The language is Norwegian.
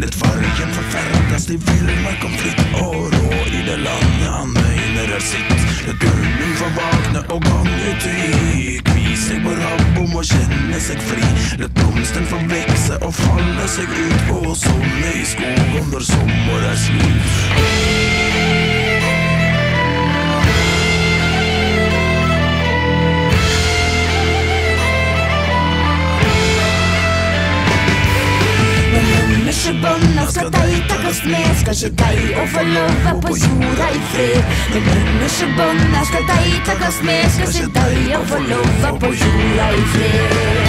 Litt fargen forferdes i villmark, konflikt og rå i det landet han mener er sitt. Litt gulven får våkne og gange ut i Kvi seg på rabbom og kjenne seg fri. Litt blomsten får vekse og falle seg ut og sovne i skogen når sommer er slu. przypomnę, skataj tego smie Skataj ovalowa pozjura i fry Wybrnę szybona, skataj tego smie Skataj ovalowa pozjura i fry